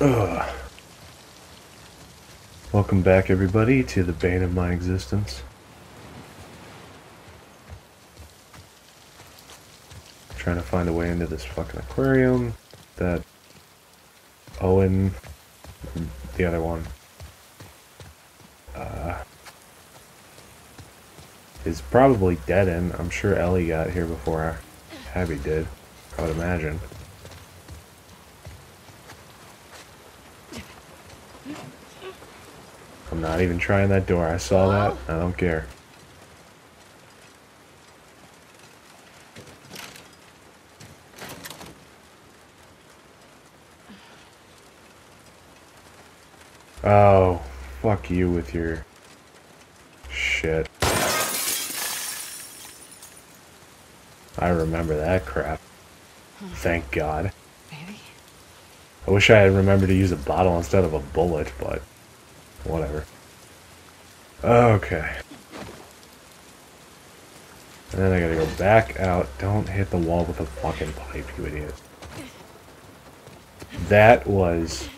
Ugh. Welcome back, everybody, to the bane of my existence. Trying to find a way into this fucking aquarium that Owen, the other one, uh, is probably dead in. I'm sure Ellie got here before I Abby did, I would imagine. I'm not even trying that door. I saw that. I don't care. Oh, fuck you with your shit. I remember that crap. Hmm. Thank God. Maybe. I wish I had remembered to use a bottle instead of a bullet, but whatever. Okay. And then I gotta go back out. Don't hit the wall with a fucking pipe, you idiot. That was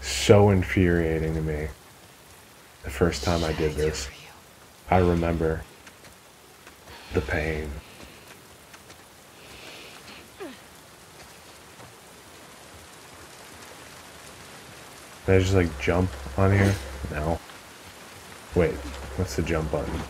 so infuriating to me the first time I did this. I remember the pain. Can I just like jump on here? No. Wait, what's the jump button?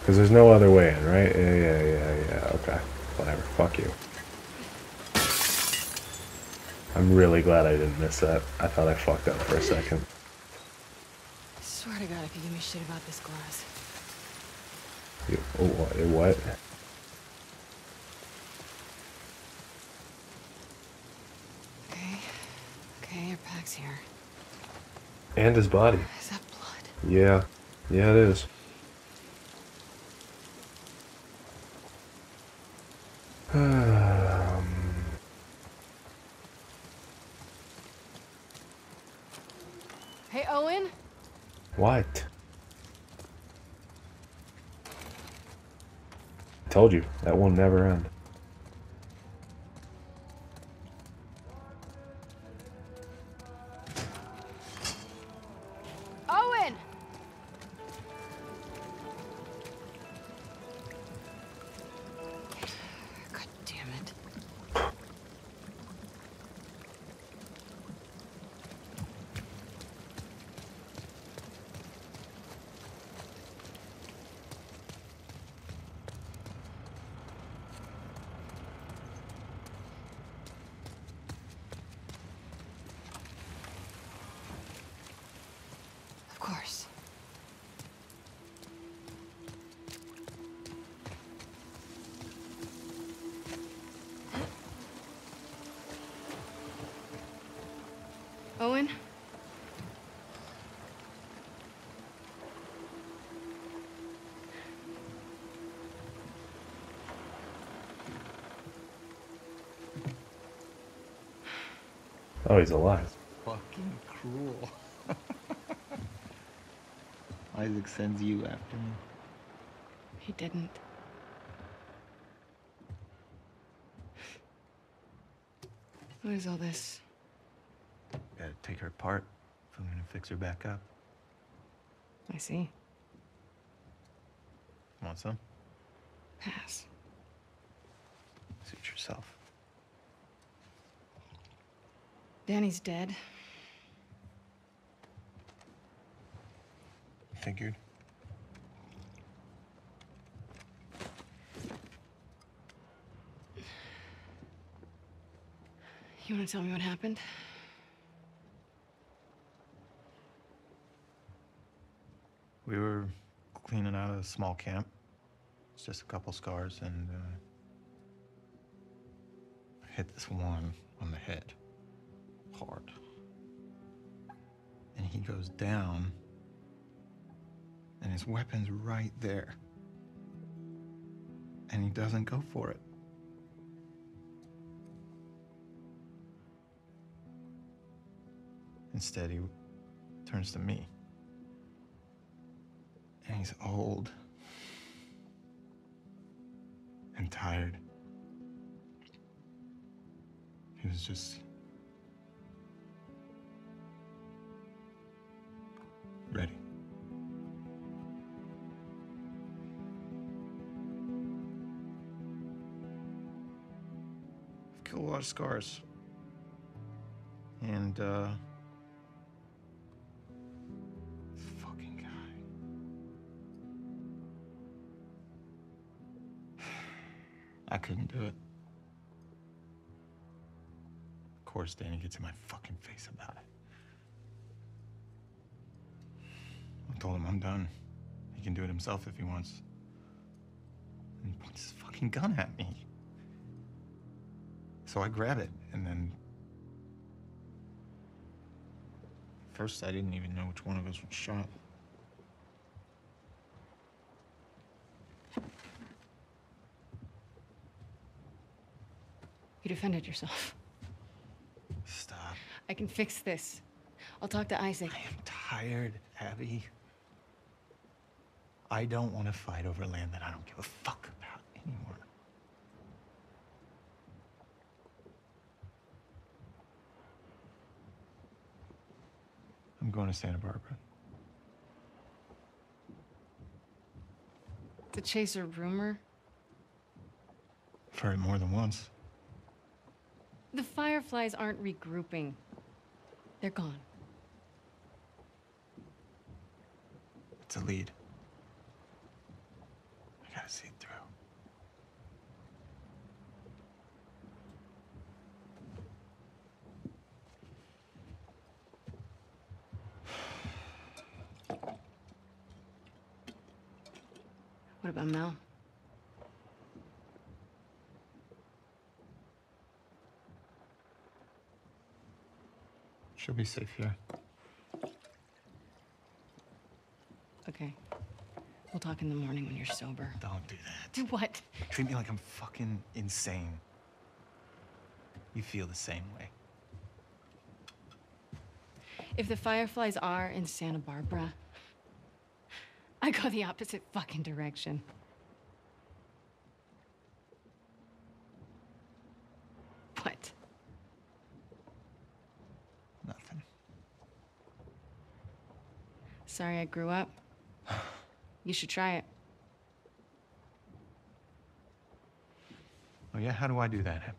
Because there's no other way in, right? Yeah, yeah, yeah, yeah, okay. Whatever, fuck you. I'm really glad I didn't miss that. I thought I fucked up for a second. I swear to God, if you give me shit about this glass. You, oh, what? what? Okay. Okay, your pack's here. And his body. Is that blood? Yeah. Yeah, it is. Um, Hey, Owen? what? I told you, that will never end. Owen? Oh, he's alive. Fucking cruel. Isaac sends you after me. He didn't. What is all this? Gotta take her apart if I'm gonna fix her back up. I see. Want some? Pass. Suit yourself. Danny's dead. Figured. You want to tell me what happened? We were cleaning out a small camp. It's just a couple scars, and uh, I hit this one on the head hard. And he goes down, and his weapon's right there. And he doesn't go for it. Instead, he turns to me. He's old and tired. He was just ready. I've killed a lot of scars. And, uh. I couldn't do it. Of course, Danny gets in my fucking face about it. I told him I'm done. He can do it himself if he wants. And he points his fucking gun at me. So I grab it, and then. First, I didn't even know which one of us was shot. Defended yourself. Stop. I can fix this. I'll talk to Isaac. I am tired, Abby. I don't want to fight over land that I don't give a fuck about anymore. I'm going to Santa Barbara. To chase a rumor. I've heard it more than once. The Fireflies aren't regrouping. They're gone. It's a lead. I gotta see it through. What about Mel? She'll be safe here. Okay. We'll talk in the morning when you're sober. Don't do that. Do what? Treat me like I'm fucking insane. You feel the same way. If the Fireflies are in Santa Barbara, I go the opposite fucking direction. What? Nothing. Sorry I grew up. You should try it. Oh yeah, how do I do that?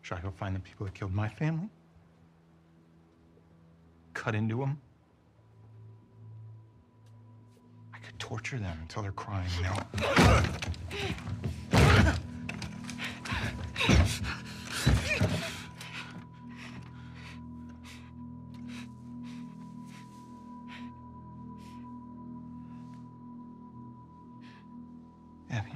Should I go find the people that killed my family? Cut into them? I could torture them until they're crying, you know? Abby.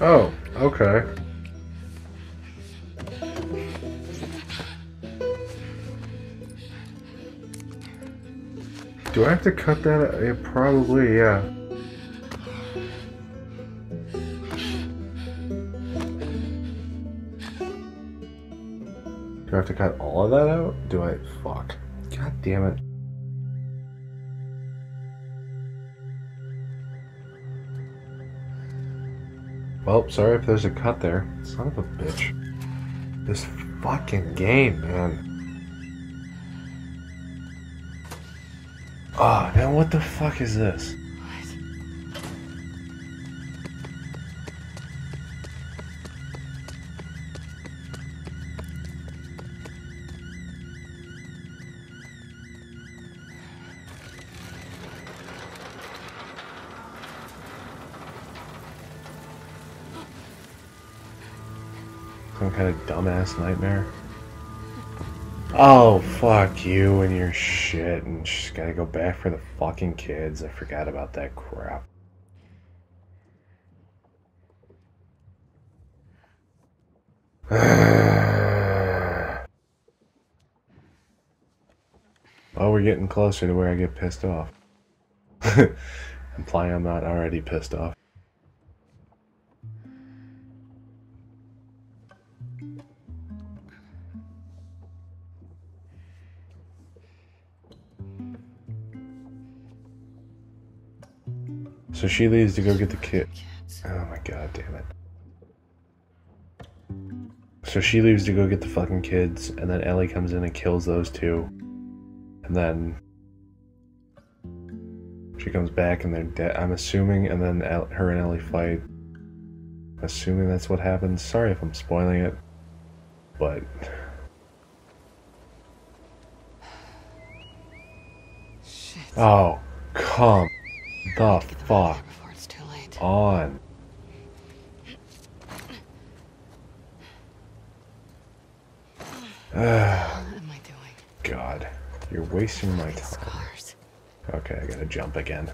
Oh, okay. Do I have to cut that? Yeah, probably, yeah. Do I have to cut all of that out? Do I? Fuck. God damn it. Well, sorry if there's a cut there. Son of a bitch. This fucking game, man. Ah, now what the fuck is this? Some kind of dumbass nightmare. Oh, fuck you and your shit, and just gotta go back for the fucking kids. I forgot about that crap. oh, we're getting closer to where I get pissed off. Implying I'm not already pissed off. So she leaves to go get the kid. Oh my god, damn it. So she leaves to go get the fucking kids, and then Ellie comes in and kills those two. And then she comes back and they're dead. I'm assuming, and then El- her and Ellie fight. Assuming that's what happens. Sorry if I'm spoiling it, but Shit. oh, come the Get them out of fuck before it's too late. on. What am I doing? God, you're wasting my time. Okay, I gotta jump again.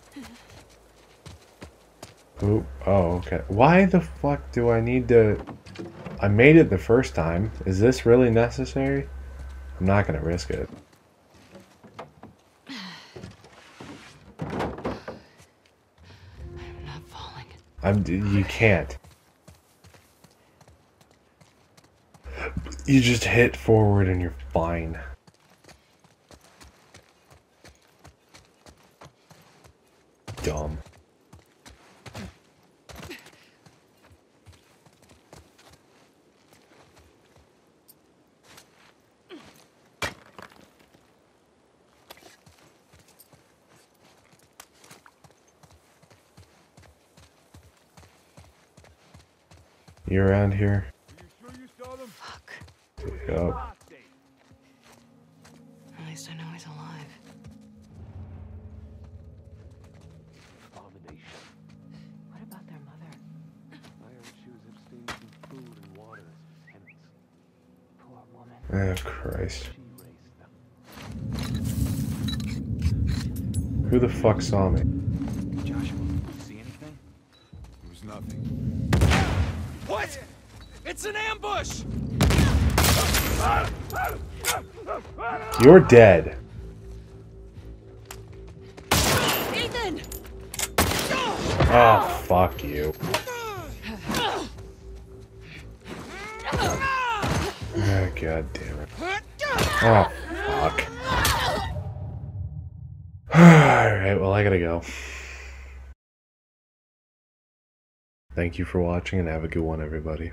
Ooh, oh, okay. Why the fuck do I need to... I made it the first time. Is this really necessary? I'm not gonna risk it. I'm... You can't. You just hit forward and you're fine. Dumb. You around here? Fuck. Yup. At least I know he's alive. Abomination. What about their mother? I heard she was abstaining from food and water as penance. Poor woman. Oh, Christ. She raised them. Who the fuck saw me? Joshua, you see anything? It was nothing. What? It's an ambush! You're dead. Ethan! Oh, fuck you. Ah, oh, God damn it. Oh, fuck. Alright, well, I gotta go. Thank you for watching and have a good one, everybody.